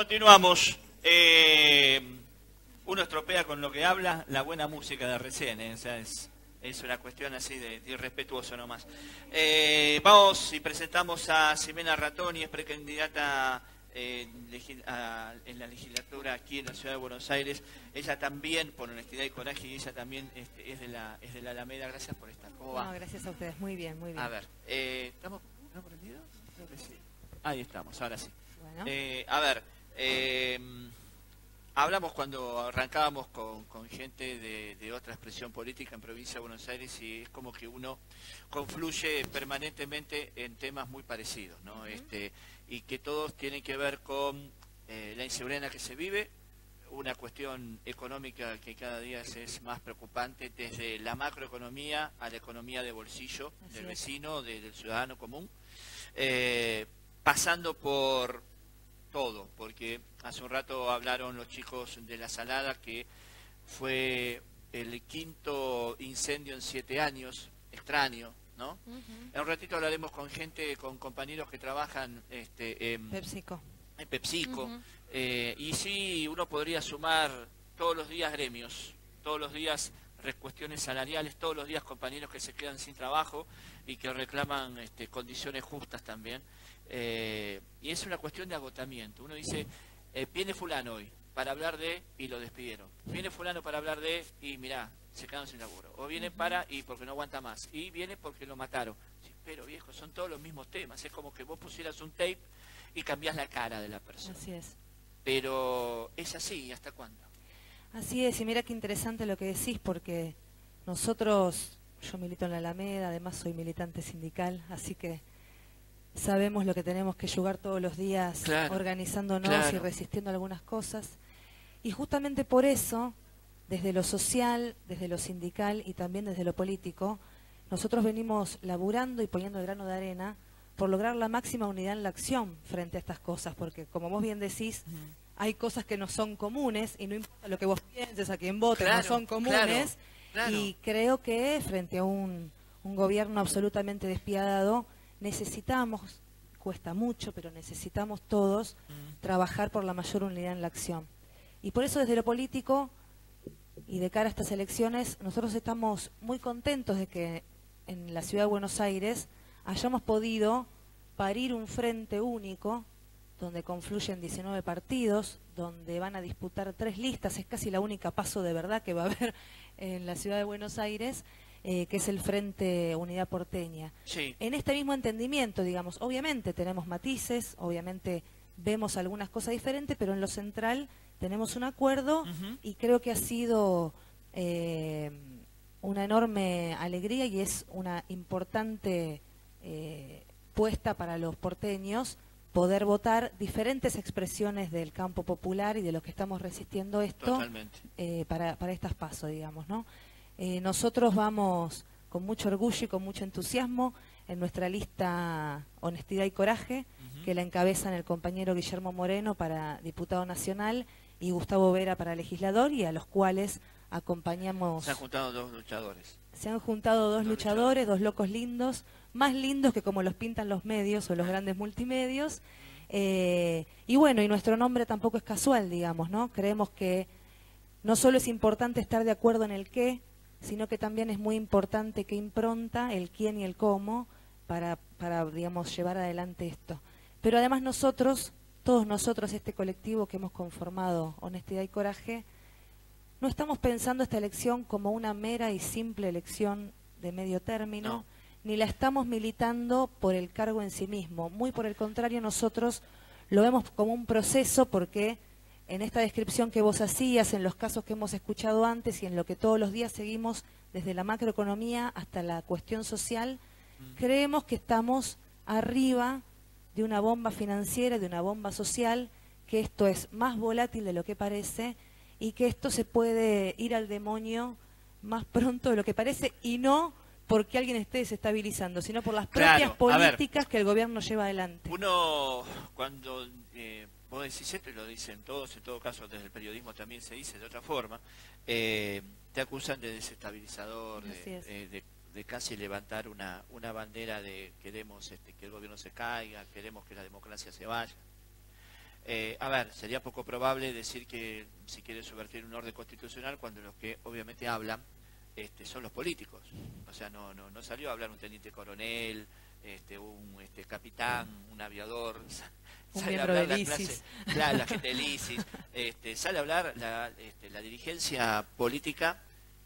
Continuamos. Eh, uno estropea con lo que habla la buena música de recién, ¿eh? o sea, es, es, una cuestión así de, irrespetuoso nomás. Eh, vamos y presentamos a Ximena Ratoni, es precandidata en la legislatura aquí en la ciudad de Buenos Aires. Ella también, por honestidad y coraje, y ella también este, es, de la, es de la Alameda. Gracias por estar. ¿Cómo va? gracias a ustedes. Muy bien, muy bien. A ver, ¿estamos prendidos? Creo que sí. Ahí estamos, ahora sí. a ver, eh, hablamos cuando arrancábamos con, gente de, otra expresión política en provincia de Buenos Aires y es como que uno confluye permanentemente en temas muy parecidos, ¿no? este, y que todos tienen que ver con eh, la inseguridad en la que se vive, una cuestión económica que cada día es más preocupante desde la macroeconomía a la economía de bolsillo del vecino, del ciudadano común, eh, pasando por todo, porque hace un rato hablaron los chicos de la Salada que fue el quinto incendio en siete años, extraño, ¿no? En un ratito hablaremos con gente, con compañeros que trabajan este, en PepsiCo. En PepsiCo. Eh, y sí, uno podría sumar todos los días gremios, todos los días cuestiones salariales, todos los días compañeros que se quedan sin trabajo y que reclaman este, condiciones justas también. Eh, y es una cuestión de agotamiento. Uno dice, eh, viene fulano hoy para hablar de y lo despidieron. Viene fulano para hablar de y mirá, se quedaron sin laburo. O viene para y porque no aguanta más. Y viene porque lo mataron. pero viejo, son todos los mismos temas. Es como que vos pusieras un tape y cambias la cara de la persona. Así es. Pero es así, ¿hasta cuándo? Así es, y mira qué interesante lo que decís, porque nosotros, yo milito en la Alameda, además soy militante sindical, así que sabemos lo que tenemos que jugar todos los días organizándonos y resistiendo algunas cosas. Y justamente por eso, desde lo social, desde lo sindical y también desde lo político, nosotros venimos laburando y poniendo el grano de arena por lograr la máxima unidad en la acción frente a estas cosas, porque como vos bien decís, hay cosas que no son comunes y no importa lo que vos pienses, a quien vote, no son comunes. Y creo que frente a un, un gobierno absolutamente despiadado, necesitamos, cuesta mucho, pero necesitamos todos mm. trabajar por la mayor unidad en la acción. Y por eso desde lo político y de cara a estas elecciones, nosotros estamos muy contentos de que en la ciudad de Buenos Aires hayamos podido parir un frente único donde confluyen 19 partidos, donde van a disputar tres listas, es casi la única paso de verdad que va a haber en la ciudad de Buenos Aires, eh, que es el Frente Unidad Porteña. En este mismo entendimiento, digamos, obviamente tenemos matices, obviamente vemos algunas cosas diferentes, pero en lo central tenemos un acuerdo y creo que ha sido eh, una enorme alegría y es una importante eh, puesta para los porteños poder votar diferentes expresiones del campo popular y de lo que estamos resistiendo esto para, para estas pasos, digamos, ¿no? Eh, nosotros vamos con mucho orgullo y con mucho entusiasmo en nuestra lista Honestidad y Coraje, que la encabezan el compañero Guillermo Moreno para diputado nacional y Gustavo Vera para legislador y a los cuales acompañamos... Se han juntado dos luchadores. Se han juntado dos, luchadores, dos locos lindos, más lindos que como los pintan los medios o los grandes multimedios. Eh, y bueno, y nuestro nombre tampoco es casual, digamos, ¿no? Creemos que no solo es importante estar de acuerdo en el qué, sino que también es muy importante que impronta el quién y el cómo para, para, digamos, llevar adelante esto. Pero además nosotros, todos nosotros, este colectivo que hemos conformado Honestidad y Coraje, no estamos pensando esta elección como una mera y simple elección de medio término, ni la estamos militando por el cargo en sí mismo. Muy por el contrario, nosotros lo vemos como un proceso porque en esta descripción que vos hacías, en los casos que hemos escuchado antes y en lo que todos los días seguimos desde la macroeconomía hasta la cuestión social, mm. creemos que estamos arriba de una bomba financiera, de una bomba social, que esto es más volátil de lo que parece y que esto se puede ir al demonio más pronto de lo que parece y no porque alguien esté desestabilizando, sino por las propias políticas que el gobierno lleva adelante. Uno, cuando eh, vos decís esto y lo dicen todos, en todo caso desde el periodismo también se dice de otra forma, eh, te acusan de desestabilizador, de, casi levantar una, una bandera de queremos este, que el gobierno se caiga, queremos que la democracia se vaya. Eh, a ver, sería poco probable decir que si quiere subvertir un orden constitucional cuando los que obviamente hablan este, son los políticos. O sea, no, no, no salió a hablar un teniente coronel, este, un este, capitán, un aviador, sale a hablar la, la gente del ISIS, este, sale a hablar la, este, la dirigencia política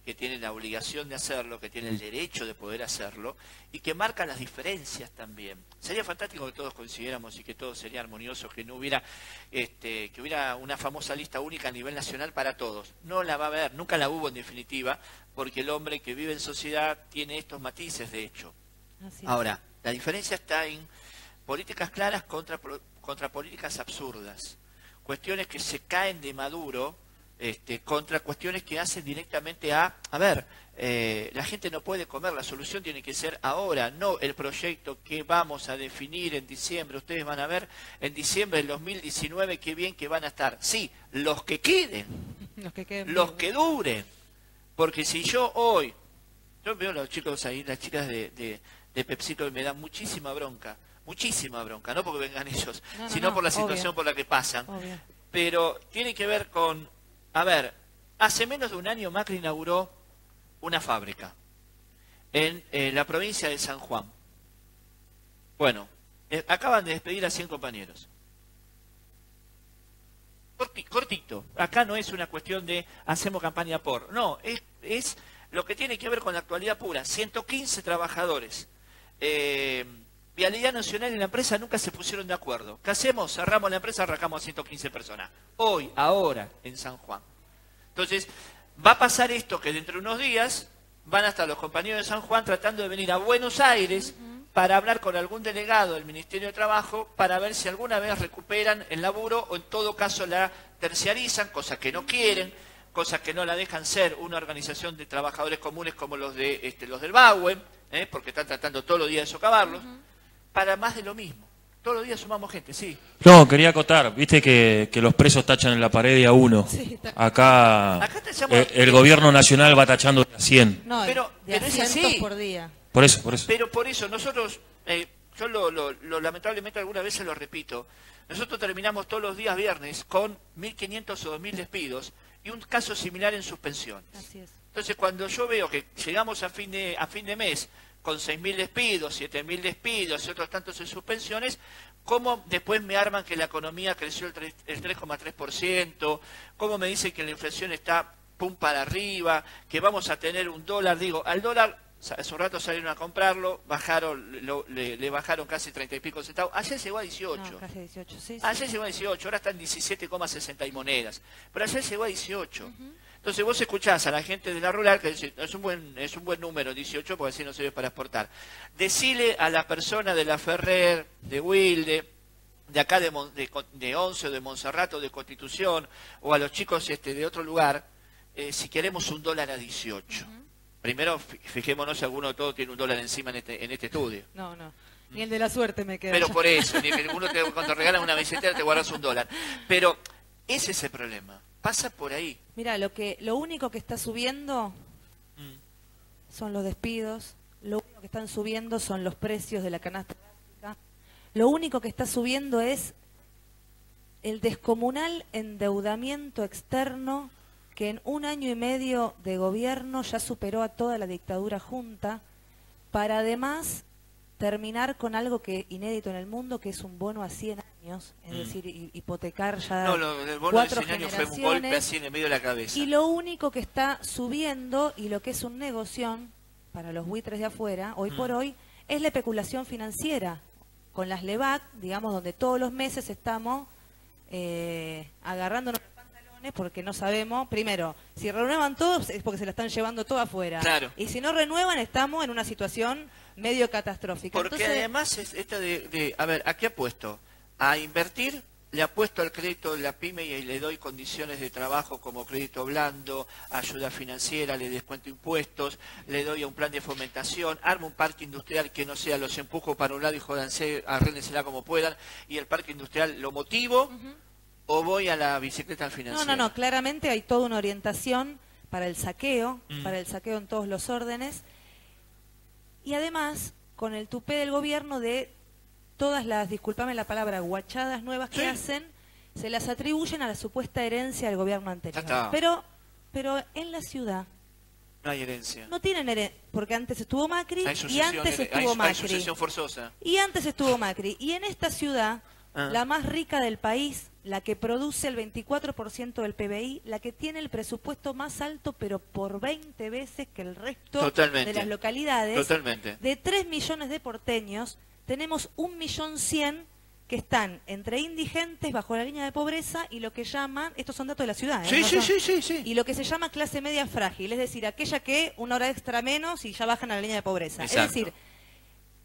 que tiene la obligación de hacerlo, que tiene el derecho de poder hacerlo y que marca las diferencias también. Sería fantástico que todos coincidiéramos y que todo sería armonioso, que no hubiera este, que hubiera una famosa lista única a nivel nacional para todos. No la va a haber, nunca la hubo en definitiva, porque el hombre que vive en sociedad tiene estos matices de hecho. Ahora, la diferencia está en políticas claras contra, contra políticas absurdas, cuestiones que se caen de maduro este, contra cuestiones que hacen directamente a, a ver, eh, la gente no puede comer, la solución tiene que ser ahora, no el proyecto que vamos a definir en diciembre. Ustedes van a ver en diciembre del 2019 qué bien que van a estar. Sí, los que queden, los que, los que duren. Porque si yo hoy, yo veo a los chicos ahí, las chicas de, de, de Pepsito, y me dan muchísima bronca, muchísima bronca, no porque vengan ellos, sino por la situación por la que pasan. Pero tiene que ver con a ver, hace menos de un año Macri inauguró una fábrica en eh, la provincia de San Juan. Bueno, eh, acaban de despedir a 100 compañeros. Cortito, acá no es una cuestión de hacemos campaña por, no, es, lo que tiene que ver con la actualidad pura. 115 trabajadores. Eh, Vialidad Nacional y la empresa nunca se pusieron de acuerdo. ¿Qué hacemos? Cerramos la empresa, arrancamos a 115 personas. Hoy, ahora, en San Juan. Entonces, va a pasar esto que dentro de unos días van a estar los compañeros de San Juan tratando de venir a Buenos Aires para hablar con algún delegado del Ministerio de Trabajo para ver si alguna vez recuperan el laburo o en todo caso la terciarizan, cosa que no quieren, cosa que no la dejan ser una organización de trabajadores comunes como los de este, los del BAUE, ¿eh? porque están tratando todos los días de socavarlos para más de lo mismo. Todos los días sumamos gente, sí. No, quería acotar, viste que, los presos tachan en la pared de a uno. Acá, eh, el, gobierno nacional va tachando a 100. No, pero, es así. por día. Por eso, por eso. Pero por eso, nosotros, eh, yo lo, lo, lamentablemente algunas veces lo repito, nosotros terminamos todos los días viernes con 1.500 o 2.000 despidos y un caso similar en suspensiones. Así es. Entonces, cuando yo veo que llegamos a fin de, a fin de mes con 6.000 despidos, 7.000 despidos y otros tantos en suspensiones, ¿cómo después me arman que la economía creció el 3,3%? ¿Cómo me dicen que la inflación está pum para arriba? ¿Que vamos a tener un dólar? Digo, al dólar, hace un rato salieron a comprarlo, bajaron le, bajaron casi 30 y pico centavos. Ayer llegó a 18. casi 18 sí, Ayer llegó a 18, ahora están 17,60 y monedas. Pero ayer llegó a 18. Entonces vos escuchás a la gente de la rural que dice, es un buen, es un buen número, 18, porque así no se ve para exportar. Decile a la persona de la Ferrer, de Wilde, de acá de, de, de Once, de Monserrato, de Constitución, o a los chicos este, de otro lugar, eh, si queremos un dólar a 18. Primero, fijémonos si alguno de todos tiene un dólar encima en este, en este estudio. No, no. Ni el de la suerte me queda. Pero por eso, ni uno te, cuando regalan una billetera te guardas un dólar. Pero ese es el problema pasa por ahí. Mira, lo que lo único que está subiendo mm. son los despidos, lo único que están subiendo son los precios de la canasta básica. Lo único que está subiendo es el descomunal endeudamiento externo que en un año y medio de gobierno ya superó a toda la dictadura junta, para además terminar con algo que inédito en el mundo, que es un bono a 100 años, es mm. decir, hipotecar ya no, lo, el bono cuatro de 100 años fue un golpe así en el medio de la cabeza. Y lo único que está subiendo y lo que es un negocio para los buitres de afuera, hoy por mm. hoy, es la especulación financiera con las LEVAC, digamos, donde todos los meses estamos eh, agarrándonos porque no sabemos, primero, si renuevan todos es porque se la están llevando todo afuera. Y si no renuevan estamos en una situación medio catastrófica. Porque además es esta de, a ver, ¿a qué apuesto? A invertir, le apuesto al crédito de la pyme y le doy condiciones de trabajo como crédito blando, ayuda financiera, le descuento impuestos, le doy a un plan de fomentación, armo un parque industrial que no sea los empujo para un lado y jodanse, arréndensela como puedan, y el parque industrial lo motivo, o voy a la bicicleta financiera. No, no, no, claramente hay toda una orientación para el saqueo, mm. para el saqueo en todos los órdenes, y además con el tupé del gobierno de todas las, discúlpame la palabra, guachadas nuevas que hacen, se las atribuyen a la supuesta herencia del gobierno anterior. Pero, pero en la ciudad no hay herencia. No tienen herencia, porque antes estuvo Macri y antes estuvo Macri. forzosa. Y antes estuvo Macri. Y en esta ciudad, ah. la más rica del país, la que produce el 24% del PBI, la que tiene el presupuesto más alto, pero por 20 veces que el resto de las localidades, Totalmente. de 3 millones de porteños, tenemos un millón cien que están entre indigentes bajo la línea de pobreza y lo que llaman, estos son datos de la ciudad, ¿eh? sí, sí, sí, sí, y lo que se llama clase media frágil, es decir, aquella que una hora extra menos y ya bajan a la línea de pobreza. Es decir,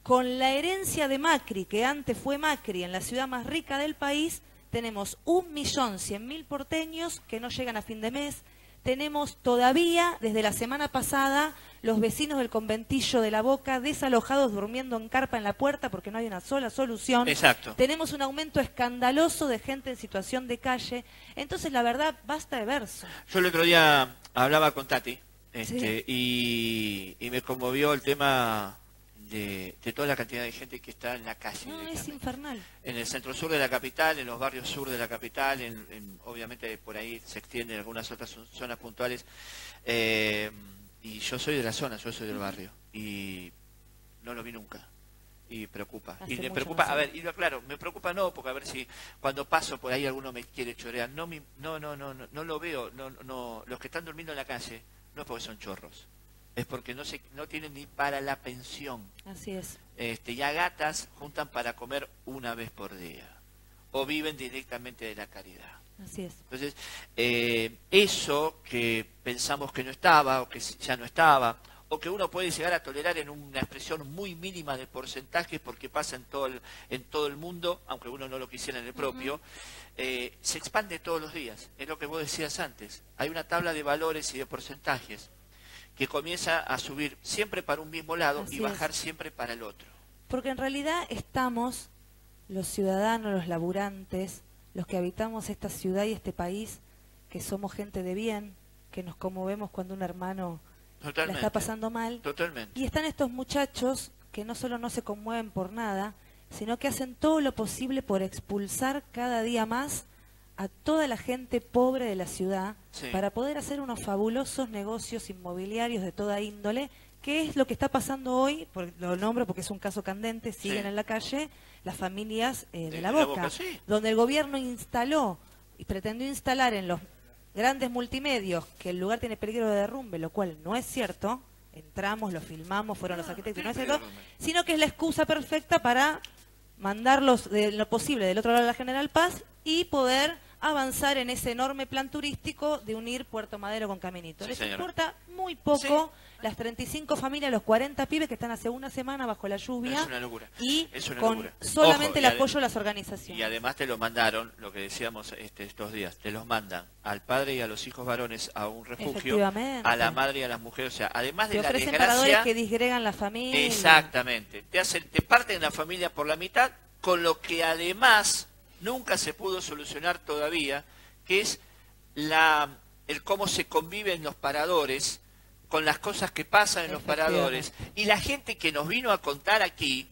con la herencia de Macri, que antes fue Macri en la ciudad más rica del país, tenemos un millón cien mil porteños que no llegan a fin de mes, tenemos todavía, desde la semana pasada, los vecinos del conventillo de la Boca desalojados durmiendo en carpa en la puerta porque no hay una sola solución. Exacto. Tenemos un aumento escandaloso de gente en situación de calle. Entonces, la verdad, basta de verso. Yo el otro día hablaba con Tati este, y, me conmovió el tema de, toda la cantidad de gente que está en la calle. No, es infernal. En el centro sur de la capital, en los barrios sur de la capital, en, obviamente por ahí se extienden algunas otras zonas puntuales. Eh, y yo soy de la zona, yo soy del barrio. Y no lo vi nunca. Y preocupa. y me preocupa, a ver, y claro, me preocupa no, porque a ver si cuando paso por ahí alguno me quiere chorear. No, no, no, no, no, lo veo. No, no, los que están durmiendo en la calle no es porque son chorros. Es porque no se, no tienen ni para la pensión. Así es. Este, ya gatas juntan para comer una vez por día. O viven directamente de la caridad. Así es. Entonces, eh, eso que pensamos que no estaba o que ya no estaba, o que uno puede llegar a tolerar en una expresión muy mínima de porcentajes porque pasa en todo el, en todo el mundo, aunque uno no lo quisiera en el propio, eh, se expande todos los días. Es lo que vos decías antes. Hay una tabla de valores y de porcentajes que comienza a subir siempre para un mismo lado y bajar siempre para el otro. Porque en realidad estamos, los ciudadanos, los laburantes, los que habitamos esta ciudad y este país, que somos gente de bien, que nos conmovemos cuando un hermano la está pasando mal. Totalmente. Y están estos muchachos que no solo no se conmueven por nada, sino que hacen todo lo posible por expulsar cada día más a toda la gente pobre de la ciudad para poder hacer unos fabulosos negocios inmobiliarios de toda índole, que es lo que está pasando hoy, lo nombro porque es un caso candente, siguen en la calle, las familias eh, de, la Boca, donde el gobierno instaló y pretendió instalar en los grandes multimedios que el lugar tiene peligro de derrumbe, lo cual no es cierto, entramos, lo filmamos, fueron los arquitectos, no es cierto, sino que es la excusa perfecta para mandarlos de lo posible del otro lado de la General Paz y poder avanzar en ese enorme plan turístico de unir Puerto Madero con Caminito. Les importa muy poco las 35 familias, los 40 pibes que están hace una semana bajo la lluvia. Es una locura. Y con solamente el apoyo de las organizaciones. Y además te lo mandaron, lo que decíamos este, estos días, te los mandan al padre y a los hijos varones a un refugio, a la madre y a las mujeres. O sea, además de la desgracia... que disgregan la familia. Exactamente. Te, hacen, te parten la familia por la mitad, con lo que además nunca se pudo solucionar todavía, que es la, el cómo se convive en los paradores con las cosas que pasan en los paradores. Y la gente que nos vino a contar aquí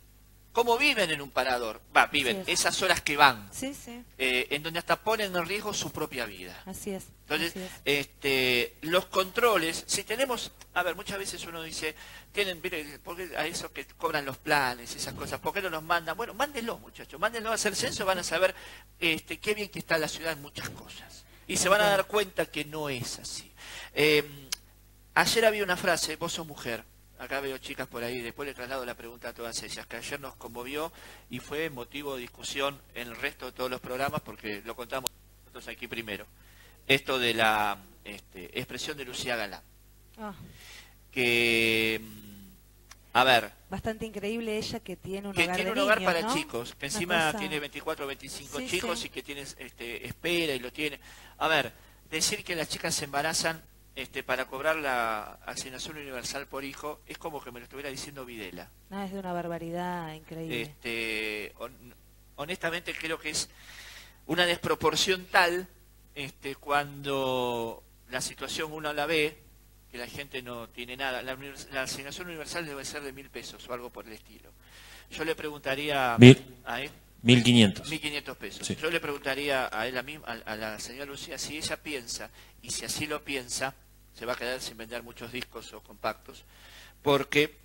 cómo viven en un parador. Va, viven esas horas que van. Sí, sí. Eh, en donde hasta ponen en riesgo su propia vida. Así es. Entonces, Este, los controles, si tenemos, a ver, muchas veces uno dice, tienen, mire, porque a esos que cobran los planes, esas cosas, ¿por qué no nos mandan? Bueno, mándenlo, muchachos, mándenlo a hacer censo, van a saber este, qué bien que está la ciudad en muchas cosas. Y se van a dar cuenta que no es así. Eh, Ayer había una frase, vos sos mujer, acá veo chicas por ahí, después le traslado la pregunta a todas ellas, que ayer nos conmovió y fue motivo de discusión en el resto de todos los programas, porque lo contamos nosotros aquí primero. Esto de la este, expresión de Lucía Galán. Ah. Que, a ver... Bastante increíble ella que tiene un que hogar tiene un hogar para chicos, que encima tiene 24 o 25 chicos y que tiene, este, espera y lo tiene. A ver, decir que las chicas se embarazan este, para cobrar la asignación universal por hijo es como que me lo estuviera diciendo Videla. No, es de una barbaridad increíble. Este, honestamente creo que es una desproporción tal este, cuando la situación uno la ve, que la gente no tiene nada. La, asignación universal debe ser de mil pesos o algo por el estilo. Yo le preguntaría a él, 1.500. 1.500 pesos. Yo le preguntaría a, él, a, la señora Lucía si ella piensa, y si así lo piensa, se va a quedar sin vender muchos discos o compactos, porque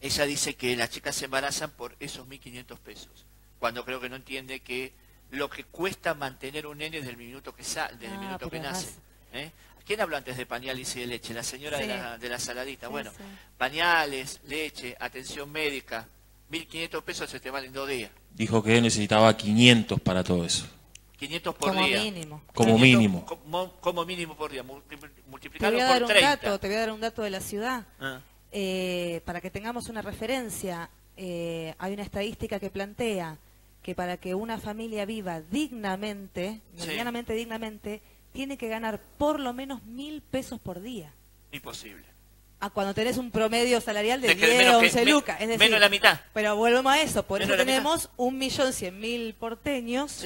ella dice que las chicas se embarazan por esos 1.500 pesos, cuando creo que no entiende que lo que cuesta mantener un nene desde el minuto que, sale, desde el ah, minuto que nace. ¿eh? ¿Quién habló antes de pañales y de leche? La señora de, la, de, la, saladita. bueno, pañales, leche, atención médica, 1.500 pesos se te valen dos días. Dijo que necesitaba 500 para todo eso. 500 por como Mínimo. Como mínimo. Como, mínimo por día. Multiplicarlo te voy a dar Un dato, te voy a dar un dato de la ciudad. Ah. Eh, para que tengamos una referencia, eh, hay una estadística que plantea que para que una familia viva dignamente, medianamente dignamente, tiene que ganar por lo menos mil pesos por día. Imposible. A cuando tenés un promedio salarial de, 10 o 11 lucas. Es decir, menos la mitad. Pero volvemos a eso. Por eso tenemos un millón cien mil porteños.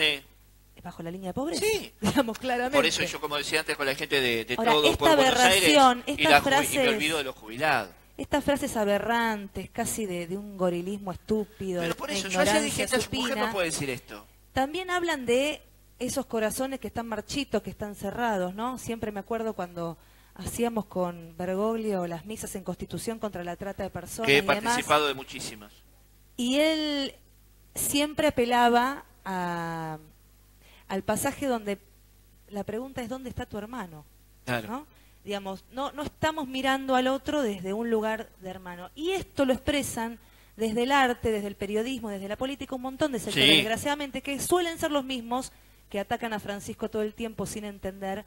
Bajo la línea de pobreza. Sí. Digamos claramente. Por eso yo, como decía antes, con la gente de, de todo por Buenos Aires y, la, y me olvido de los jubilados estas frases aberrantes, casi de, un gorilismo estúpido. Pero por eso, yo ayer dije, esta mujer no puede decir esto. También hablan de esos corazones que están marchitos, que están cerrados, ¿no? Siempre me acuerdo cuando hacíamos con Bergoglio las misas en Constitución contra la trata de personas. Que he participado de muchísimas. Y él siempre apelaba a, al pasaje donde la pregunta es ¿dónde está tu hermano? Claro. ¿no? digamos, no, no estamos mirando al otro desde un lugar de hermano. Y esto lo expresan desde el arte, desde el periodismo, desde la política, un montón de sectores, desgraciadamente, que suelen ser los mismos que atacan a Francisco todo el tiempo sin entender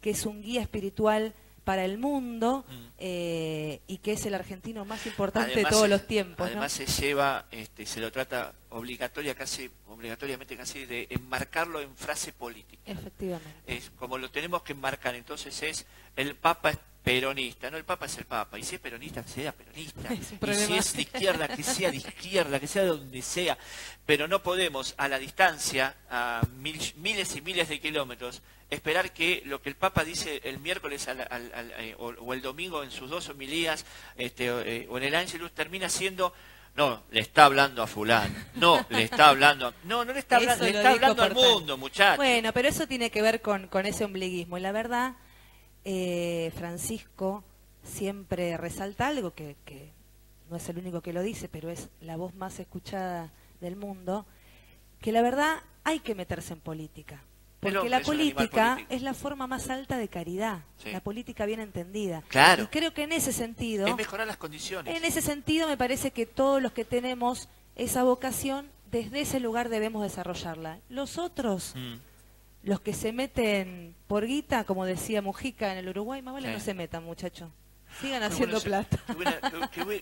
que es un guía espiritual para el mundo mm. eh, y que es el argentino más importante de todos los tiempos. Además se lleva, este, se lo trata obligatoria casi, obligatoriamente casi de enmarcarlo en frase política. Efectivamente. Es como lo tenemos que enmarcar, entonces es el Papa peronista, no el Papa es el Papa, y si es peronista, que sea peronista, y si es de izquierda, que sea de izquierda, que sea de donde sea, pero no podemos a la distancia, a miles y miles de kilómetros, esperar que lo que el Papa dice el miércoles eh, o, el domingo en sus dos homilías este, eh, o, en el Ángelus termina siendo no, le está hablando a fulano, no, le está hablando no, no le está hablando, le está hablando al mundo, muchachos. Bueno, pero eso tiene que ver con, con ese ombliguismo y la verdad, eh, Francisco siempre resalta algo que, que no es el único que lo dice, pero es la voz más escuchada del mundo, que la verdad hay que meterse en política. Porque la política es la forma más alta de caridad, la política bien entendida. Claro. Y creo que en ese sentido... Es mejorar las condiciones. En ese sentido me parece que todos los que tenemos esa vocación, desde ese lugar debemos desarrollarla. Los otros, mm. Los que se meten por guita, como decía Mujica en el Uruguay, más vale no se metan, muchachos. Sigan haciendo plata.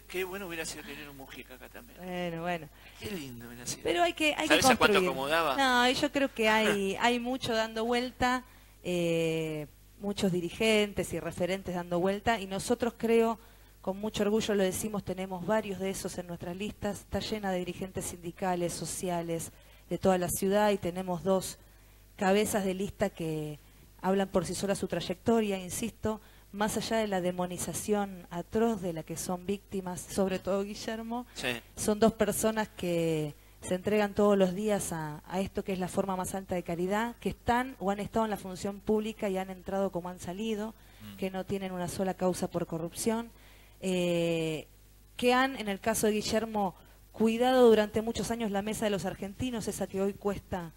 Qué, bueno hubiera sido tener un Mujica acá también. Bueno, bueno. Qué lindo hubiera sido. Pero hay que, hay ¿Sabes que a cuánto acomodaba? No, yo creo que hay, hay mucho dando vuelta, eh, muchos dirigentes y referentes dando vuelta, y nosotros creo, con mucho orgullo lo decimos, tenemos varios de esos en nuestras listas. Está llena de dirigentes sindicales, sociales, de toda la ciudad, y tenemos dos cabezas de lista que hablan por sí solas su trayectoria, insisto más allá de la demonización atroz de la que son víctimas, sobre todo Guillermo, son dos personas que se entregan todos los días a, esto que es la forma más alta de caridad, que están o han estado en la función pública y han entrado como han salido, mm. que no tienen una sola causa por corrupción, eh, que han, en el caso de Guillermo, cuidado durante muchos años la mesa de los argentinos, esa que hoy cuesta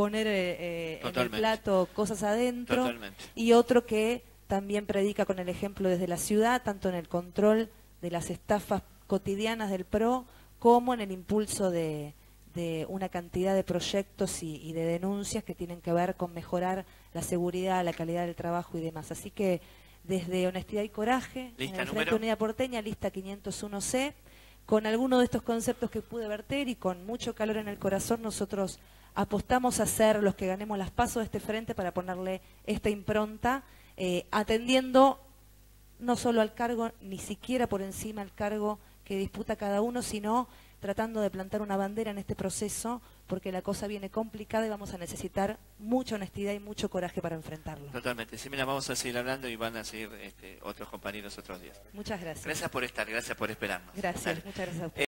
poner eh, eh, en el plato cosas adentro, y otro que también predica con el ejemplo desde la ciudad, tanto en el control de las estafas cotidianas del PRO como en el impulso de, una cantidad de proyectos y, de denuncias que tienen que ver con mejorar la seguridad, la calidad del trabajo y demás. Así que desde Honestidad y Coraje, en el Frente Unidad Porteña, lista 501C, con alguno de estos conceptos que pude verter y con mucho calor en el corazón, nosotros apostamos a ser los que ganemos las pasos de este frente para ponerle esta impronta eh, atendiendo no solo al cargo, ni siquiera por encima al cargo que disputa cada uno, sino tratando de plantar una bandera en este proceso, porque la cosa viene complicada y vamos a necesitar mucha honestidad y mucho coraje para enfrentarlo. Totalmente. Sí, mira, vamos a seguir hablando y van a seguir este, otros compañeros otros días. Muchas gracias. Gracias por estar, gracias por esperarnos. Gracias, muchas gracias a usted.